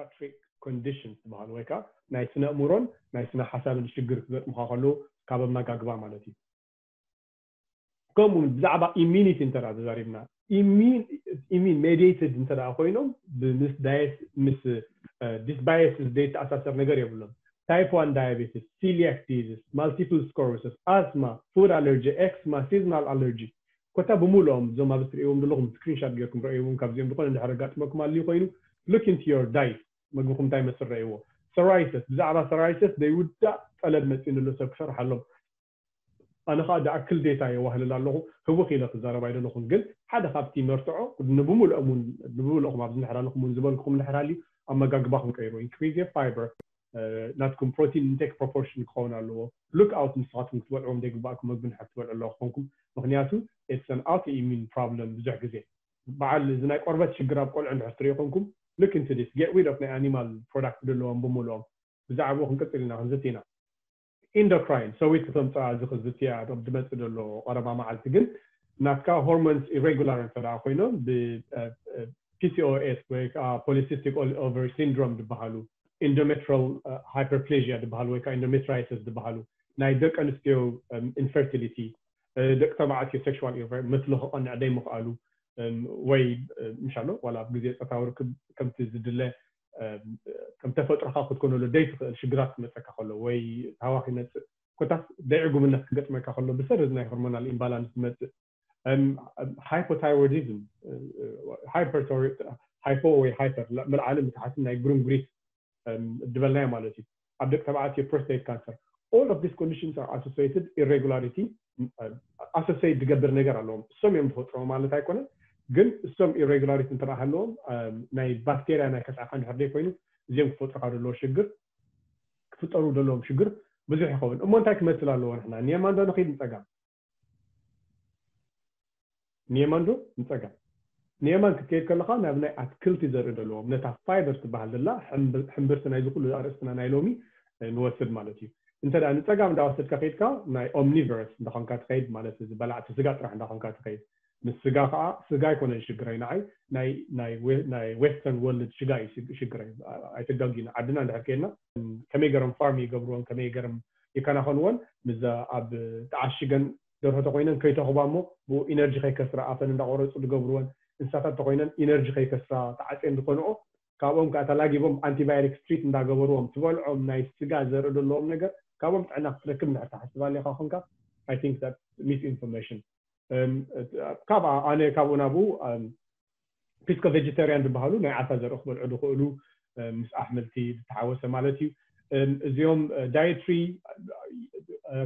ን ሃሉ ወይከዓ ናይ ስነ እምሮን ናይ ስነ ሓሳብን ሽግር ክገጥምካ ከልዉ ካብ ኣመጋግባ ማለት እዩ ከምኡ ብዛዕባ ኢሚኒቲ እተ ተዛሪብና ድድ እተ ኮይኖም ስ ዲስያስ ተኣሳሰር ነገር የብሎም ታይፖዋን ዳያቤስ ሲሊስ ማ ስኮርስ ኣስማ ድ ኣር ስማና ኣለርጂ ኮታ ብምሉኦም እዞም ኣብትርእዎም ለኹም ስክሪንት ርኩም ካዚኦ ዝኮነ ድሕ ኣጋጥመኩም ኣሉ ኮይኑ መግብኩም እንታይ መስረይዎ ሰራይትስ ብዛዕባ ሰራይትስ ዘይውዳእ ጠለብ መፂኡ ዘሎ ሰብ ክሰርሕ ኣሎም ኣነ ከዓ ዳኣክል ዴታ የዋህልል ኣለኹ ህቡክ ኢለ ክዛረባ ይ ዘለኹም ግን ሓደ ካብቲ መርትዖ ንብምልኦም እውን ንብምልኦም ኣብዚ ንሕር ኣለኹም እውን ዝበልክኹም ንሕር ሃልዩ ኣመጋግባኩም ቀይሩ ኢንክሪዝ ፋይበር ናትኩም ፕሮቲን ኢንቴክ ፕሮፖርሽን ክኸውን ኣለዎ ሉክ ኣውት ንስኻትኩም ክትበልዕዎም ዘይግባእኩም ምግቢ ንሕር ትበልዑ ኣለዎ ክኾንኩም ምክንያቱ ኢትስ ኣን ኣውቶ ኢሚን ፕሮብለም ብዙሕ ግዜ በዓል እዚ ናይ ቆርበት ሽግር ኣብ ቆልዑ ንሕር ትሪኢ ኮንኩም look into this, get rid of the animal product, the loan, bumulong. Endocrine, so it comes as the tia of the method of law or mama altigan. Natka hormones irregular and tarahoino, the uh, uh, PCOS, where uh, polycystic ovary syndrome, the bahalu, endometrial hyperplasia, the bahalu, endometritis, the bahalu, ናይ ደቂ ኣንስትዮ ኢንፈርቲሊቲ ደቂ sexual ሴክሽዋል Mithlo ምስሊ ክቐንዕ alu. ወይ ምሻ ኣሎ ዋላ ብግዜ ፀታዊ ርክብ ከምቲ ዝድለ ከም ተፈጥሮካ ክትኮነሉ ደይትኽእል ሽግራት ክመፀካ ከሎ ወይ ሃዋክ ይመፅእ ኮታስ ደይዕጉምነት ክገጥመካ ከሎ ብሰረዝ ናይ ሆርሞናል ኢምባላንስ ዝመፅእ ሃይፖታይሮዲዝም ሃይፖ ወይ ሃይፐር መልዓልን ምትሓትን ናይ ጉርምጉሪት ድበልናዮ ማለት እዩ ኣብ ደቂ ተባዕትዮ ፕሮስቴት ካንሰር all of these conditions are associated irregularity associate ዝገብር ነገር ኣለዎም እሶም እዮም ዝፈጥሮም ማለት ኣይኮነን ግን እሶም ኢሬጉላሪቲ እንተረአ ሃለዎም ናይ ባክቴርያ ናይ ከስዓካ እንድሕር ደይ ኮይኑ እዚኦም ክፈጥሩ ካብ ዘለዎ ሽግር ክፍጠሩ ዘለዎም ሽግር ብዙሕ ይኸውን እሞ እንታይ ክመስል ኣለዎ ንሕና ንየማን ዶ ንኽድ ንፀጋም ንየማን ዶ ንፀጋም ንየማን ክትከይድ ከለካ ናብ ናይ ኣትክልቲ ዘርኢ ዘለዎም ነታ ፋይበር ትበሃል ዘላ ሕምብርቲ ናይ ዝኩሉ ኣርእስትና ናይ ሎሚ ንወስድ ማለት እዩ እንተ ንፀጋም እንዳወሰድካ ከይድካ ናይ ኦምኒቨርስ እንዳኾንካ ትኸይድ ማለት በላዕቲ ስጋ ጥራሕ እንዳኾንካ ትኸይድ ምስ ስጋ ከዓ ስጋ ኣይኮነን ሽግረይ ንዓይ ናይ ዌስተርን ወርልድ ሽጋ እዩ ሽግረይ ኣይትደጊና ዓድና እንድሕር ከየልና ከመይ ገረም ፋርም ይገብርዎን ከመይ ገረም ይከናኸንዎን ምዛ ኣብ ተዓሽገን ደርሆ ተኮይነን ከይተኽባ እሞ ብኡ ኢነርጂ ከይከስራ ኣፈን እንዳቆረፁ ዝገብርዎን እንስሳታት ተኮይነን ኢነርጂ ከይከስራ ተዓፅን ዝኮንኦ ካብኦም ከዓ ተላጊቦም ኣንቲባዮቲክ ስትሪት እንዳገበርዎም ትበልዖም ናይ ስጋ ዘርኢ ዘለዎም ነገር ካብኦም ጥዕና ክትረክብ ንድሕር ተሓስባ ኣለካ ኮንካ ኣይ ቲንክ ሚስ ኢንፎርሜሽን كابا انا كابون ابو بيسكو فيجيتيريان بهالو ناي عفا زر اخبر عدو خلو مس احملتي تعاوسه مالتي زيوم دايتري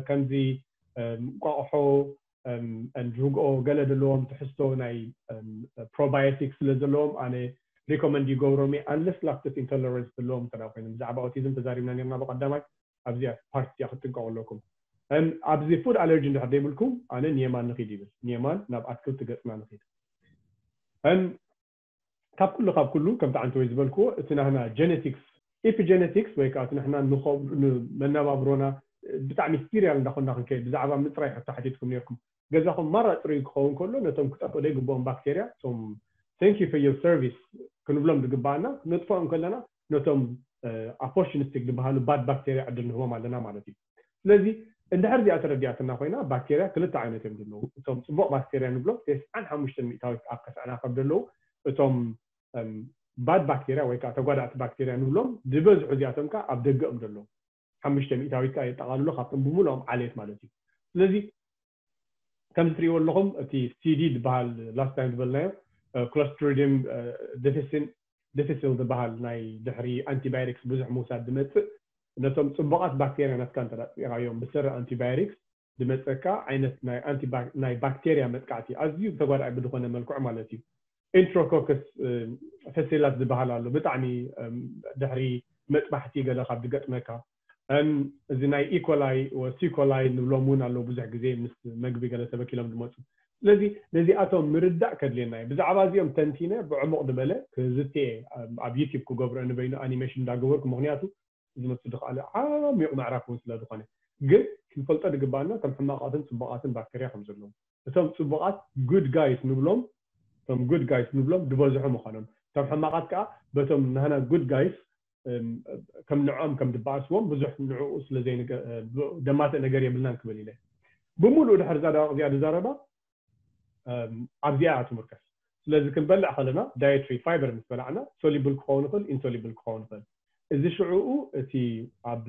كان زي قاحو اندروغ او قال دلوهم تحسو ناي بروبايتكس لزلوم انا ريكومند يو جو رومي ان لس لاكتس انتولرنس دلوهم ترى فين زعبا اوتيزم تزاري من نيرنا بقدامك ابزيا بارتي اخذت نقول لكم ام ابزي فود الرجي ندير ديبلكم انا نيمان نخي ديبل نيمان ناب نعم، اتكل تغط ما نخي ام كاب كله كاب كله كم تاع انت ويزبلكو اتنا هنا جينيتكس ايبي جينيتكس ويك اتنا هنا نخو منا بابرونا بتاع ميستيريا اللي ناخذ ناخذ كي بزعما متراي حتى حديثكم ليكم جزاكم مره تري كون كله نتم كتاكو لي غبون بكتيريا ثم ثانك يو فور يور سيرفيس كنو بلوم دغبانا نتفاهم كلنا نتم اوبورتونيستيك آه، دبهالو باد بكتيريا عندنا هما مالنا مالتي لذي እንድሕር እዚኣተር ድያት እናኮይና ባክቴርያ ክልተ ዓይነት እዮም ዘለዉ እቶም ፅቡቅ ባክቴርያ ንብሎ ተስዓን ሓሙሽተን ሚእታዊት ኣብ ከስዕና ካብ ዘለዉ እቶም ባድ ባክቴርያ ወይ ከዓ ተጓዳእቲ ባክቴርያ ንብሎም ዝበዝሑ እዚኣቶም ከዓ ኣብ ደገ እዮም ዘለዉ ሓሙሽተ ሚእታዊት ከዓ የጠቃልሎ ካብቶም ብምልኦም ዓልየት ማለት እዩ ስለዚ ከም ትሪእዎ ኣለኹም እቲ ሲዲ ዝበሃል ላስት ታይም ዝበልናዮ ክሎስትሪድም ደፊሲል ዝበሃል ናይ ድሕሪ ኣንቲባዮቲክስ ብዙሕ ምውሳድ ዝመፅእ ነቶም ፅቡቓት ባክቴርያናት ካንተራፂኻዮም ብስረ አንቲባዮቲክስ ዝመፀካ ዓይነት ናይ ባክቴርያ መጥቃዕቲ ኣዝዩ ተጓዳኢ ብዝኾነ መልክዑ ማለት እዩ ኢንትሮኮክስ ፈሴላት ዝበሃል ኣሎ ብጣዕሚ ድሕሪ መጥባሕቲ ገለ ካብ ዝገጥመካ እዚ ናይ ኢኮላይ ሲኮላይ ንብሎም እውን ኣለዉ ብዙሕ ግዜ ምስ መግቢ ገለ ተበኪሎም ዝመፁ ስለዚ ነዚኣቶም ምርዳእ ከድልየና እዩ ብዛዕባ እዚኦም ተንቲነ ብዕሙቕ ዝበለ ክዝትየ ኣብ ዩቲብ ክገብሮ ንበይኑ ኣኒሜሽን እንዳገበርኩ ምክንያቱ ዝመስሉ ከዓ ዓሚቑ ምዕራፍ ወስለ ዝኾነ ግን ክንፈልጦ ዝግባአና እቶም ሕማቃትን ፅቡቃትን ባክተርያ ከም ዘለዉ እቶም ፅቡቃት ጉድ ጋይስ ንብሎም እቶም ጉድ ጋይስ ንብሎም ዝበዝሑ ምኳኖም እቶም ሕማቃት ከዓ በቶም ናህና ጉድ ጋይስ ከም ንዕኦም ከም ድበኣስዎም ብዙሕ ንዕኡ ስለዘይደማተ ነገር የብልናን ክብል ኢለ ብሙሉእ ድሕር ዛዳዋቅ እዚኣ ዝዛረባ ኣብዚኣ እያ ትምርከስ ስለዚ ክንበልዕ ከለና ዳየትሪ ፋይበር ምስ በላዕና ሶሊብል ክኸውን ይኽእል ኢንሶሊብል ክኸውን ይኽእል እዚ ሽዑኡ እቲ ኣብ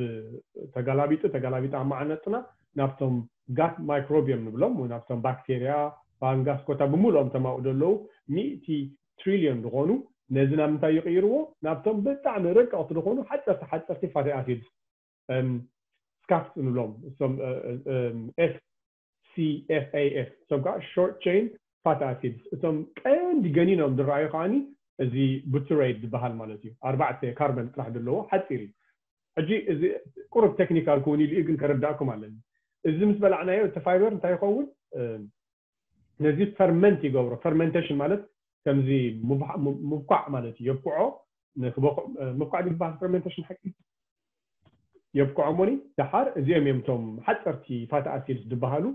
ተጋላቢጡ ተጋላቢጣ ማዓነትና ናብቶም ጋት ማይክሮቢዮም ንብሎም ናብቶም ባክቴርያ ፋንጋስ ኮታ ብምሉኦም ተማኡ ዘለዉ ሚእቲ ትሪልዮን ዝኾኑ ነዚ ናብ ምንታይ ይቕይርዎ ናብቶም ብጣዕሚ ረቀቕቲ ዝኾኑ ሓፀርቲ ሓፀርቲ ፋቲ ኣሲድ ስካፍት ንብሎም እሶም ኤፍ ሲኤፍኤኤፍ እሶም ከዓ ሾርት ቸይን ፋቲ ኣሲድ እቶም ቀንዲ ገኒኖም ዝረኣዩ ከዓኒ እዚ ቡትሬት ዝበሃል ማለት እዩ ኣርባዕተ ካርበን ጥራሕ ዘለዎ ሓፂር እዩ ሕጂ እዚ ቁርብ ቴክኒካል ክውን ኢሉ ግን ከረዳእኩም ኣለኒ እዚ ምስ በላዕናዮ እቲ ፋይበር እንታይ ይኸውን ነዚ ፈርመንት ይገብሮ ፈርመንቴሽን ማለት ከምዚ ምብኳዕ ማለት እዩ የብኩዖ ምብኳዕ ዝበሃል ፈርመንቴሽን ሓቂ የብኩዖ ሞኒ ድሓር እዚኦም እዮም እቶም ሓፀርቲ ፋታ ኣሲድስ ዝበሃሉ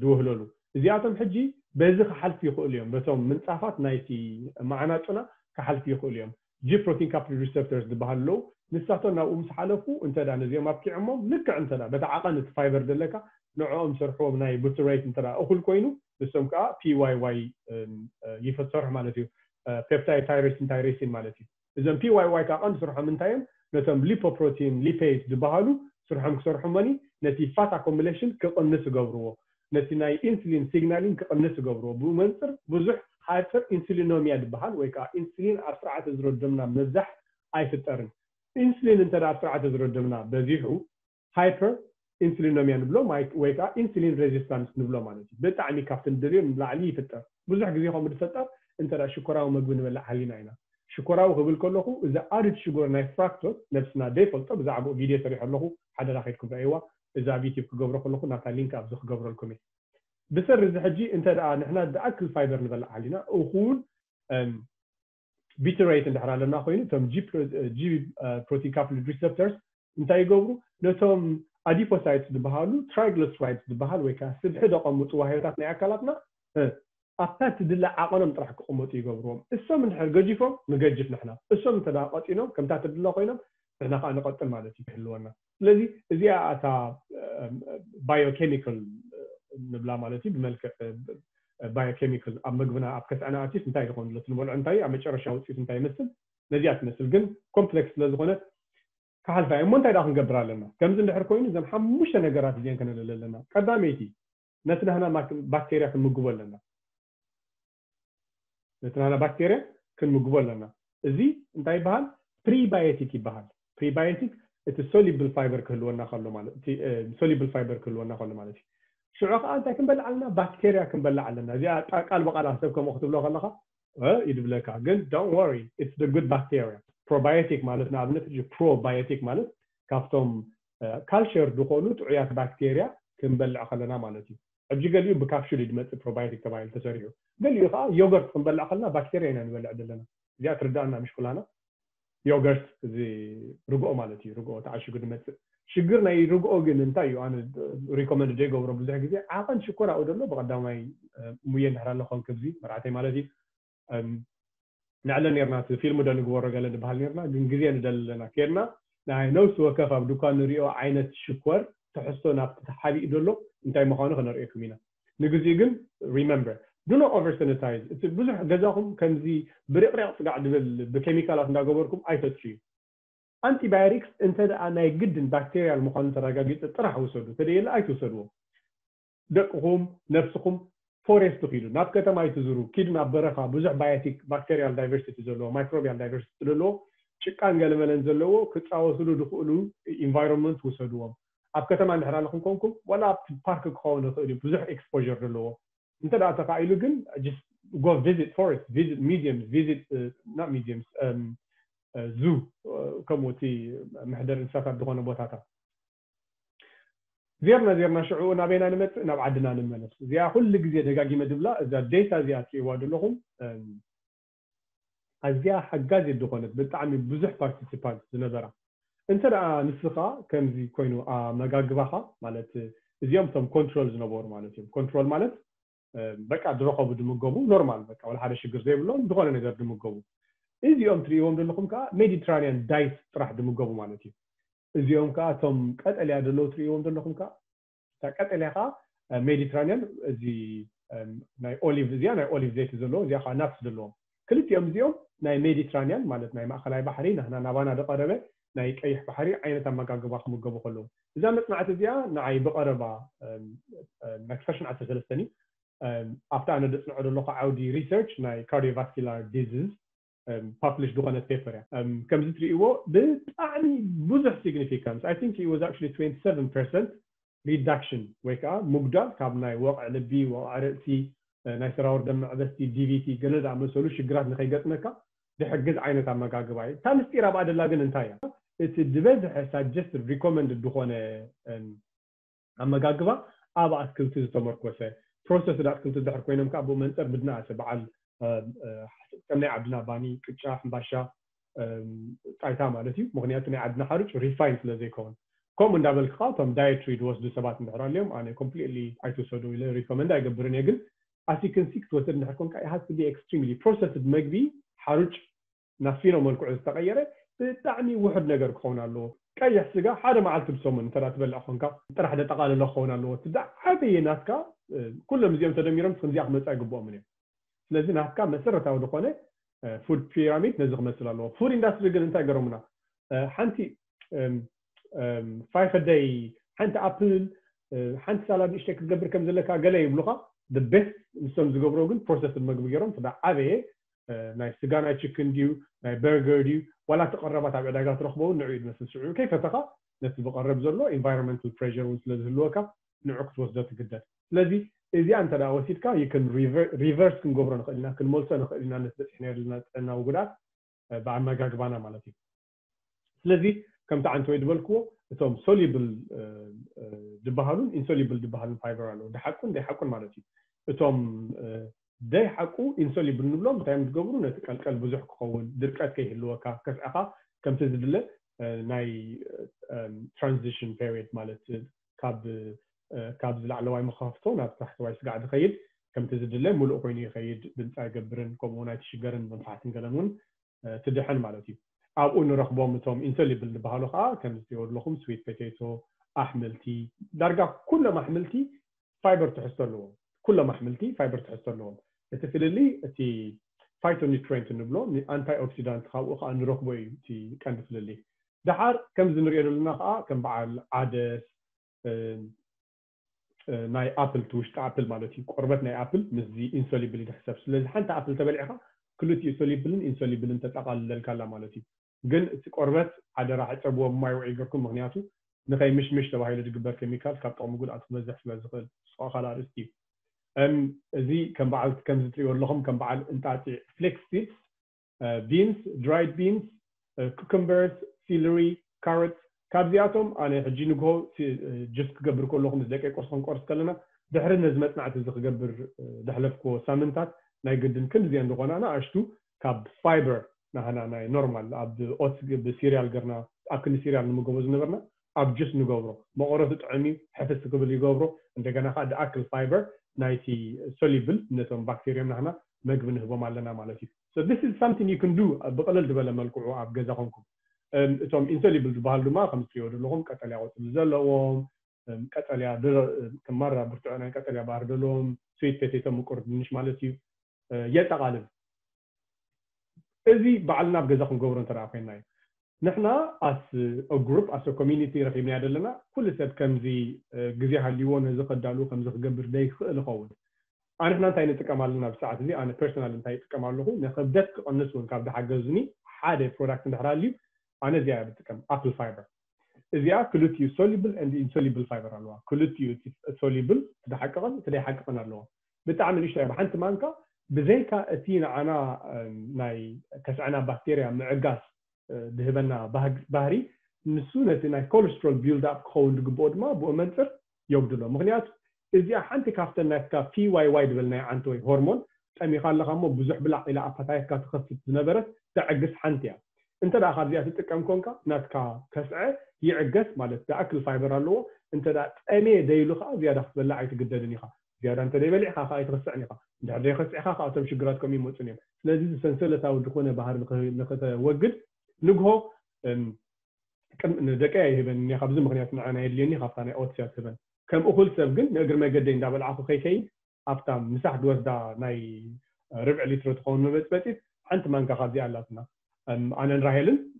ዝውህለሉ እዚኣቶም ሕጂ بزي خالف يقول يوم بس هم من صفات نايتي معنا تونا كحالف يقول يوم جي بروتين كابل ريسبترز دبهالو نساتو نا أمس حالفو انت دا نزيو ما بكي عمو لك انت دا بتا عقا نت فايبر دلكا نوع أم سرحو بناي بوتريت انت دا أخل كوينو بس هم كا بي واي واي اه، يفتصرح مالتي بيبتاي تايريسين تايريسين مالتي إذن بي واي واي كا قان سرحو من تايم نتم ليبو بروتين ليبيز دبهالو سرحو مكسرحو ماني نتي اكوميليشن كقن نسو ነቲ ናይ ኢንሱሊን ሲግናሊን ክቕንስ ዝገብሮ ብመንፅር ብዙሕ ሃይፐር ኢንሱሊኖሚያ ዝበሃል ወይ ከዓ ኢንሱሊን ኣብ ስርዓተ ዝረደምና መብዛሕ ኣይፍጠርን ኢንሱሊን እንተ ኣብ ስርዓተ ዝረደምና በዚሑ ሃይፐር ኢንሱሊኖሚያ ንብሎ ወይ ከዓ ኢንሱሊን ሬዚስታንስ ንብሎ ማለት እዩ ብጣዕሚ ካብቲ ንደልዮ ንላዕሊ ይፍጠር ብዙሕ ግዜ ከም ዝፈጠር እንተ ሽኮራዊ መግቢ ንበላዕ ሃሊና ኢና ሽኮራዊ ክብል ከለኹ እዚ ኣድድ ሽጎር ናይ ፍራክቶስ ነብስና ደይፈልጦ ብዛዕባኡ ቪድዮ ሰሪሑ ኣለኹ ሓደ ራኺድኩም ረአይዋ اذا ابي يوتيوب كقبره كله كنا لينك ابزو كقبره لكم بسر اذا حجي انت نحن اكل فايبر نبلع علينا وخون بيتا ريت نحن لنا خوين تم جي جي آه، بروتين كابل ريسبترز انت يقبروا نتم اديبوسايتس دبهالو ترايغلوسايتس دبهال ويكا سبح دقا متوهيرات نيا كالاتنا اتات أه. دلا عقلهم طرح قموت يقبروا اسم نحن قجفهم نقجف نحن اسم تلاقاتينهم كم تاتي دلا خوينهم ንሕና ከዓ ንቐጥል ማለት እዩ ክህልወና ስለዚ እዚኣ እታ ባዮኬሚካል ንብላ ማለት እዩ ብመልክዕ ባዮኬሚካል ኣብ ምግብና ኣብ ከስዕና ኣትስ እንታይ ዝኮኑ ትንበልዑ እንታይ ኣብ መጨረሻ ውፅኢት እንታይ ይመስል ነዚኣ ትመስል ግን ኮምፕሌክስ ስለዝኮነት ካሓልፋ እሞ እንታይ ዳ ክንገብር ኣለና ከምዚ ንድሕር ኮይኑ እዞም ሓሙሽተ ነገራት እዚአን ክንብል ኣለና ቀዳመይቲ ነቲ ናህና ባክቴርያ ክንምግቦ ኣለና ነቲ ናህና ባክቴርያ ክንምግቦ ኣለና እዚ እንታይ ይበሃል ፕሪባዮቲክ ይበሃል prebiotic እቲ ሶሊብል ፋይበር ክህልወና ከሎ ማለት እቲ ሶሊብል ፋይበር ክህልወና ከሎ ማለት እዩ ሽዑ ከዓ እንታይ ክንበልዕ ኣለና ባክቴርያ ክንበልዕ ኣለና እዚኣ ቃል በቃል ሰብ ከምኡ ክትብሎ ከለካ ይድብለካ ግን ዶንት ወሪ ኢትስ ደ ጉድ ባክቴርያ ፕሮባዮቲክ ማለት ንኣብነት ፕሮባዮቲክ ማለት ካብቶም ካልቸር ዝኾኑ ጥዑያት ባክቴርያ ክንበልዕ ከለና ማለት እዩ ሕጂ ገሊኡ ብካፕሹል እዩ ድመፅእ ፕሮባዮቲክ ተባሂሉ ተሰሪሑ ገሊኡ ከዓ ዮገርት ክንበልዕ ከለና ባክቴርያ ኢና ንበልዕ ዘለና እዚኣ ትርዳእና ምሽኩላና ዮገርት እዚ ርግኦ ማለት እዩ ርግኦ ተዓሽጉ ንመፅእ ሽግር ናይ ርግኦ ግን እንታይ እዩ ኣነ ሪኮመንድ ዘይገብሮ ብዙሕ ግዜ ዓቐን ሽኮር ኣብኡ ደሎ ብቐዳማይ ሙየ ንሕር ኣለኾን ክብዚ መርዓተይ ማለት እዩ ንዕለ ነርና እቲ ፊልም ዶ ንግበሮ ገለ ንበሃል ነርና ግን ግዜ ንደለና ከድና ናይ ነብሲ ወከፍ ኣብ ድኳን ንሪኦ ዓይነት ሽኮር ትሕዝቶ ናብቲ ሓቢኡ ደሎ እንታይ ምዃኑ ክነሪኦኩም ኢና ንግዜ ግን ሪመምበር ዱ ኖ ኦቨር ሳኒታይዝ እቲ ብዙሕ ገዛኹም ከምዚ ብርቕሪቕ ፅጋዕ ዝብል ብኬሚካላት እንዳገበርኩም ኣይፈትሹ እዩ አንቲባዮቲክስ እንተ ደኣ ናይ ግድን ባክቴርያል ምኳኑ ተረጋጊፀ ጥራሕ ውሰዱ ተደየለ ኣይትውሰድዎ ደቅኹም ነፍስኹም ፎሬስት ኪዱ ናብ ከተማ ይትዝሩ ኪድ ናብ በረኻ ብዙሕ ባዮቲክ ባክቴሪያል ዳይቨርሲቲ ዘለዎ ማይክሮቢያል ዳይቨርሲቲ ዘለዎ ጭቃን ገለመለን ዘለዎ ክፃወትሉ ዝኽእሉ ኢንቫይሮንመንት ውሰድዎም ኣብ ከተማ እንድሕር ኮንኩም ዋላ ፓርክ ክኸውን ይኽእል እዩ ብዙሕ ኤክስፖር ዘለዎ انت لا تقع جن just go visit forest visit museums visit uh, not museums um, uh, zoo uh, كم تي محضر انسافات دغون بوتاتا زيرنا زيرنا شعو نابينا نمت ناب عدنا نمت زيا كل جزي دقاقي مدبلا اذا ديتا زيا تريوا لهم um، ازيا حقا زي دغونت بتعمي بزح participants زنبرا انت لا نسخه كم زي كوينو آه، مغاغباها مالت እዚኦም تم ኮንትሮል ዝነበሩ مالتهم እዮም ኮንትሮል በቃ ድሮ ከብ ድምገቡ ኖርማል በቃ ወላ ሓደ ሽግር ዘይብሎም ዝኾነ ነገር ድምገቡ እዚኦም ትርእይዎም ዘለኹም ከዓ ሜዲትራንያን ዳይት ጥራሕ ድምገቡ ማለት እዩ እዚኦም ከዓ እቶም ቀጠልያ ዘለዉ ትርእይዎም ዘለኹም ከዓ እታ ቀጠልያ ከዓ ሜዲትራንያን እዚ ናይ ኦሊቭ እዚያ ናይ ኦሊቭ ዘይቲ ዘለዎ እዚያ ከዓ ናትስ ዘለዎም ክልቲኦም እዚኦም ናይ ሜዲትራንያን ማለት ናይ ማእከላይ ባሕሪ ናህና ናባና ዝቐረበ ናይ ቀይሕ ባሕሪ ዓይነት ኣመጋግባ ክምገቡ ከለዉ እዛ መፅናዕቲ እዚኣ ንዓይ ብቐረባ ናይ 213 እዩ after أنا دس نعود اللقاء عودي ريسيرش ناي cardiovascular disease published دغنة paper كم زتري إيوه بتعني بزح significance I think it was actually 27% reduction ويكا مقدار كاب ناي وقع لبي وقع رأسي ናይ ስራወር ደም መዕበስቲ ዲቪቲ ገለ ዝኣመሰሉ ሽግራት ንከይገጥመካ ዝሕግዝ ዓይነት ኣመጋግባ እዩ እታ ምስጢራ ብኣደላ ግን እንታይ እያ እቲ ዝበዝሐ ሳጀስትድ ሪኮመንድ ዝኾነ ኣመጋግባ ኣብ ኣትክልቲ ዝተመርኮሰ process كنت تدحر كوينه مكعبو منتر بدنا سبعال كم عبدنا باني كتشا حمباشا ጣይታ ማለት እዩ ምክንያቱ ናይ ዓድና ሓርጭ ሪፋይን ስለ ዘይከውን ከምኡ እንዳበልክ ከዓ እቶም ዳየትሪ ዝወስዱ ሰባት እንድሕር ኣለዮም ኣነ ኮምፕሊትሊ ኣይትወሰዱ ኢለ ሪኮመንድ ኣይገብርን እየ ግን ኣሲክንሲ ክትወስድ እንድሕር ኮንካ ሃስ ቢ ኤክስትሪምሊ ፕሮሰስድ መግቢ ሓርጭ ናብ ፊኖ መልክዑ ዝተቀየረ ብጣዕሚ ውሕድ ነገር ክኸውን ኣለዎ ቀይሕ ስጋ ሓደ መዓልቲ ብሰሙን እንተዳትበልዕ ኮንካ ጥራሕ ደጠቓለሎ ክኸውን ኣለዎ ትዳ ዓበየ ናትካ ኩሎም እዚኦም ተደሚሮም ክንዚኣ ክመፅእ ይግብኦምን እዮም ስለዚ ናትካ መሰረታዊ ዝኾነ ፉድ ፒራሚድ ነዚ ክመስል ኣለዎ ፉድ ኢንዳስትሪ ግን እንታይ ገረሙና ሓንቲ ፋይፈ ደይ ሓንቲ ኣፕል ሓንቲ ሳላድ ንእሽተይ ክትገብር ከም ዘለካ ገለ ይብሉካ ቤስት ንሶም ዝገብሮ ግን ፕሮሰስ ምግቢ ገይሮም ትዳ ዓበየ ናይ ስጋ ናይ ችክን ድዩ ናይ በርገር ድዩ ولا تقربت على عداقات تخبو نعيد نفس الشعور كيف تقع نفس بقرب زلو environmental pressure وسلز الوكا نعكس وزدت جدا لذي إذا أنت لا وسيت كا يمكن reverse كن جبران خلينا كن ملسا نخلينا نثبت إحنا لنا أنا وقولا آه، بعد ما جا جبنا مالتي لذي كم تعن تويد بالكو ثم soluble آه، آه، دبهالون insoluble دبهالون fiber على ده حكون ده حكون مالتي ثم داي حقو انسولي بنبلو متى متغبرو نتقال قلب بزح كخون دركات كيهلوكا كسعقا كم تزدل ناي ترانزيشن بيريد مالت كاب اه، كاب اه، زلعلواي مخافتو نات تحت واي سقعد خيد كم تزدل مول اوكيني خيد بنتا قبرن كومونات شجرن منفعتن قلمون اه، تدحن مالتي او انه رخبو متوم انسولي بنبهالو خا كم زيود لخم سويت بيتيتو احملتي درجة كل ما احملتي فايبر تحصل كل ما حملتي فايبر تحصل لهم ተፈለለይ እቲ ፋይቶኒትሬንት ንብሎ ንኣንታይኦክሲዳንት ካብኡ ከዓ ንረክቦ እዩ እቲ ቀንዲ ፍልልይ ድሓር ከምዚ ንሪኦ ዘለና ከዓ ከም በዓል ዓደስ ናይ ኣፕል ትውሽጢ ኣፕል ማለት እዩ ቆርበት ናይ ኣፕል ምስዚ ኢንሶሊብል ይትሕሰብ ስለዚ ሓንቲ ኣፕል ተበሊዕካ ክልቲኡ ሶሊብልን ኢንሶሊብልን ተጠቃልለልካላ ማለት እዩ ግን እቲ ቆርበት ሓደራ ሕፀብዎ ማይ ውዒ ገርኩም ምክንያቱ ንከይምሽምሽ ተባሂሉ ዝግበር ኬሚካል ካብ ጥቕሚ ጉድኣት ክበዝሕ ስለዝኽእል ፅቃኻላ ርእስቲ እዩ እዚ ከም በዓል ከም ዝትሪእዮ ኣለኹም ከም በዓል እንጣጢዕ ፍሌክስ ሲድስ ቢንስ ድራይድ ቢንስ ኩከምበርስ ሲለሪ ካሮት ካብዚኣቶም ኣነ ሕጂ ንግሆ ጅስ ክገብር ከለኹ ምስ ደቂ ቆርስ ክንቆርስ ከለና ድሕሪ ነዚ መፅናዕቲ እዚ ክገብር ዘሕለፍክዎ ሳምንታት ናይ ግድን ክንዚአ እንደኾና ንኣሽቱ ካብ ፋይበር ናህና ናይ ኖርማል ኣብ ኦት ብሲሪያል ገርና ኣብ ክንዲ ሲሪያል ንምገቦ ዝነበርና ኣብ ጅስ ንገብሮ መቆረቱ ጥዕሚ ሕፍስ ክብል ይገብሮ እንደገና ከዓ ደ ኣክል ፋይበር ናይቲ ሶሉብል ነቶም ባክቴርያ ናህና መግቢ ንህቦም ኣለና ማለት እዩ ሶ ስ ኢዝ ሳምቲንግ ዩ ክን ዱ ብቕልል ዝበለ መልክዑ ኣብ ገዛ ኮንኩም እቶም ኢንሶሉብል ዝበሃሉ ድማ ከም ትሪኦ ዘለኹም ቀጠልያ ቆፅሊ ዘለዎም ቀጠልያ ክመራ ብርትዖ ናይ ቀጠልያ ባህር ዘለዎም ስዊት ፔቴቶ ምቁር ድንሽ ማለት እዩ የጠቃልል እዚ በዓልና ኣብ ገዛ ክንገብሮ እንተደኣ ኮይና እዩ نحن as a group as a community رقم نيا دلنا كل سب كم زي جزء آه، هاليون هزق الدالو خمسة قبر داي خل خود أنا نحنا تاني تكمل لنا بساعة زي أنا personal تاني تكمل له نخب دك الناس وين كاب ده حاجة زني حاده product ده رالي أنا زي أبي تكمل apple fiber زي أ كل تيو soluble and insoluble fiber على الوا كل تيو soluble ده حاجة غن تلاقي حاجة غن على الوا بتعمل إيش تعمل يعني؟ حنت مانكا بزيكا أتينا أنا آه، ناي كش أنا بكتيريا معجز ذهبنا باري نسونا تنا كوليسترول بيلد اب كون جبود ما بو منصر يوبدلو مغنيات ازيا حنتي كافتنا كا في واي واي دبلنا انتوي هرمون تامي خال مو بزح بلا الى افتاي كا تخفف نبرت تعقس حنتيا انت دا خاد زيات تتكم كونكا ناس كا كسع يعقس مالت تاكل فايبر الو انت دا امي ديلو خا زياده بلا عيت قددني خا زياده انت ديبلي خا خا يتخسعني خا دا ديخسع خا خا تمشي جراتكم يموتني لازم سلسله تاو دكونه بحر نقطه وقت نقهو كم ندكاي هبن يا خبز مغنيات معنا اللي ني خفتاني اوت سيات هبن كم اخول سب كن نقر ما قد ندا بالعفو خي خي افتا مساح دوز دا ناي ربع لتر تخون مبت بتي انت ما انك خذي على لنا انا راهيل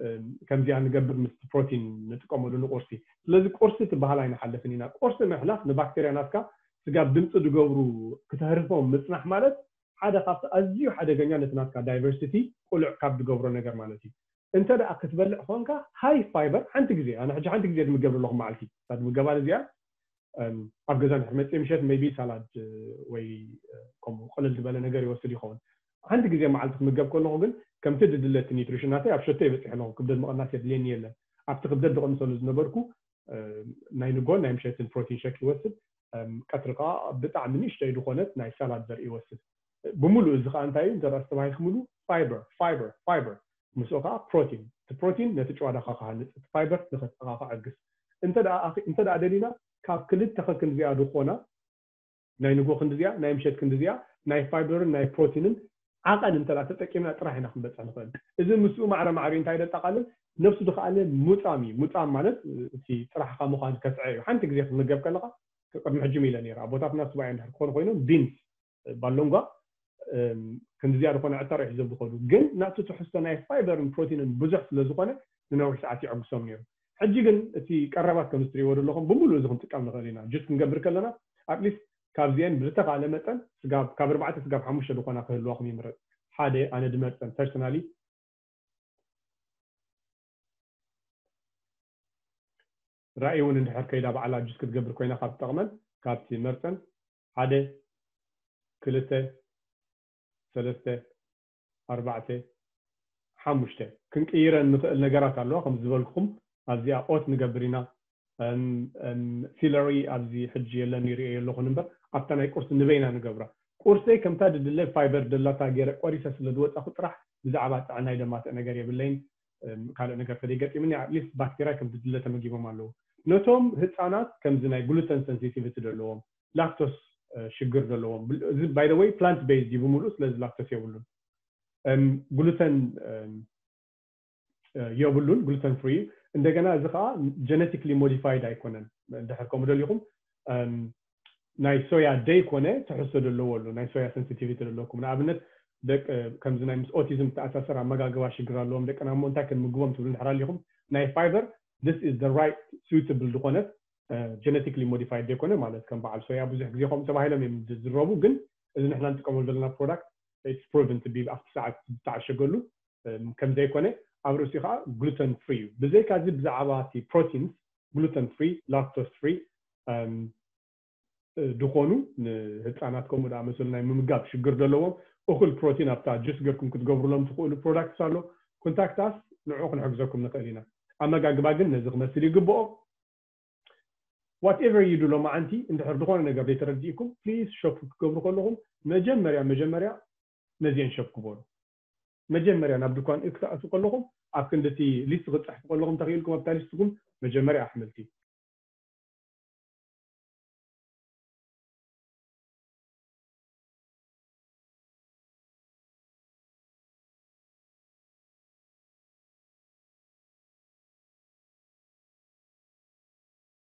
كم زي انا قبل مست بروتين نتقوم له قرصي لازم قرصي تبهال عين حلفني نا قرصي محلاف نبكتيريا ناسكا سقاب دمت دغورو كتهرفو مصنح مالت حدا خاص ازيو حدا غنيا نتناسكا دايفرسيتي قلع كاب دغورو نغر مالتي انت دا كتبلع خونك هاي فايبر عندك جزء انا حجي عندك جزء مقبل لهم معلتي بعد مقبل زيا ابغى زين حمد مشيت ميبي سالاد اه، وي اه، كوم خلل دبل نغير يوصل يخون عندك جزء معلتك مقبل كله غن كم تدد لك نيتريشن هاتي ابشر تي بس احنا كبد الناس يدلين يلا ابتق بدد غن سولز نبركو ناي نغو ناي مشيت البروتين شكل يوصل كترقا بطعم نيش تايدو خونت ناي سالاد زر يوصل بمولو ازخان تاي انت خمولو فايبر فايبر فايبر ምስኡ ከዓ ፕሮቲን እቲ ፕሮቲን ነቲ ጭዋዳ ካ ክሃንፅ እቲ ፋይበር ንክትካ ክዕግዝ እንተ ደኣ ደሊና ካብ ክልተ ክንክን እዚኣ ድኮና ናይ ንጎ ክንዲ እዚኣ ናይ ምሸት ክንዲ እዚኣ ናይ ፋይበርን ናይ ፕሮቲንን ዓቐን እንተ ተጠቂምና ጥራሕ ኢና ክንበፅሕ ንኽእል እዚ ምስኡ ማዕረ ማዕሪ እንታይ ደጠቃልን ነብሱ ድከኣለ ሙፃም እዩ ሙፃም ማለት እቲ ጥራሕካ ምኳን ከስዐ እዩ ሓንቲ ግዜ ክንምገብ ከለካ ቅድሚ ሕጅም ኢለ ነራ ኣቦታትና ስባይ እንድሕር ክኾኑ ኮይኖም ቢንስ ባሎንጓ كنت زيادة كنا أتري حزب بخود جن نأتي تحس ناي فايبر وبروتين بزح في لزقنا لنور ساعتي عم سمير حجي جن تي كربات كمستري ورد لهم بمول لزقهم تكام نغرينا جت نجبر كلنا أبليس كابزين بلتا على متن سجاب كبر بعد سجاب حموش لقنا في الوقت ميمر حدا أنا دمرت تشتنالي رأيي ون نحر كيدا على جسك تجبر كوينا خاب تغمن كابتي مرتن حدا كلته ثلاثة أربعة حمشتة كن كيرا نقل نجارات على الوقت مزبلكم أزياء أوت نجبرنا فيلري أزي حجي لا نري اللغة نمبر أبتنا كورس نبينا نجبرة كورس أي كم تاد دللا فايبر دللا تاجر قريسة سلدوت أخو طرح بزعبة عناي دمات نجارية بالليل قال نجار فريقة إمني عليس باكتيرا كم تدللا تمجيبهم على الوقت نوتهم هتانات كم زناي جلوتين سنسيتيفيتي دللهم لاكتوس ሽግር ዘለዎም ባይ ደ ወይ ፕላንት ቤዝድ እዩ ብምሉእ ስለዚ ላክቶስ የብሉን ግሉተን የብሉን ግሉተን ፍሪ እዩ እንደገና እዚ ከዓ ጀነቲክሊ ሞዲፋይድ ኣይኮነን ድሕር ከምኡ ደሊኹም ናይ ሶያ ደይኮነ ትሕዝቶ ዘለዎ ኣሎ ናይ ሶያ ሴንሲቲቪቲ ዘለኩም ንኣብነት ከምዚ ናይ ምስ ኦቲዝም ተኣሳሰር ኣመጋግባ ሽግር ኣለዎም ደቀና ሞ እንታይ ክንምግቦም ትብሉ ንድሕር ኣለኹም ናይ ፋይበር ስ ኢዝ ራይት ሱትብል ዝኾነት ጀነቲክሊ ሞዲፋይድ ዘይኮነ ማለት ከም በዓል ሶያ ብዙሕ ግዜ ከምኡ ተባሂሎም እዮም ዝዝረቡ ግን እዚ ንሕና ንጥቀመሉ ዘለና ፕሮዳክት ኢትስ ፕሮቨን ቢ ኣብቲ ሰዓት ዝተዓሸገሉ ከም ዘይኮነ ኣብ ርእሲኡ ከዓ ግሉተን ፍሪ እዩ ብዘይካ እዚ ብዛዕባ እቲ ፕሮቲንስ ግሉተን ፍሪ ላክቶስ ፍሪ ድኾኑ ንህፃናት ከምኡ ዝኣመሰሉ ናይ ምምጋብ ሽግር ዘለዎም እኹል ፕሮቲን ኣብታ ጅስ ገርኩም ክትገብርሎም ትኽእሉ ፕሮዳክትስ ኣሎ ኮንታክታስ ንዕኡ ክንሕግዘኩም ንኽእል ኢና ኣመጋግባ ግን ነዚ ክመስል ይግብኦ وات ايفر يو ዱ ለማዓንቲ እንድሕር ዝኾነ ነገር ዘይተረዲእኩም ፕሊዝ ሸክ ክትገብሩ ከለኹም መጀመርያ መጀመርያ ነዚአን ሸክ ክበሉ መጀመርያ ናብ ድኳን ክትኣትዉ ከለኹም ኣብ ክንዲ እቲ ሊስት ክትፅሕፉ ከለኹም ተኽኢልኩም ኣብታ ሊስትኩም መጀመርያ ኣሕምልቲ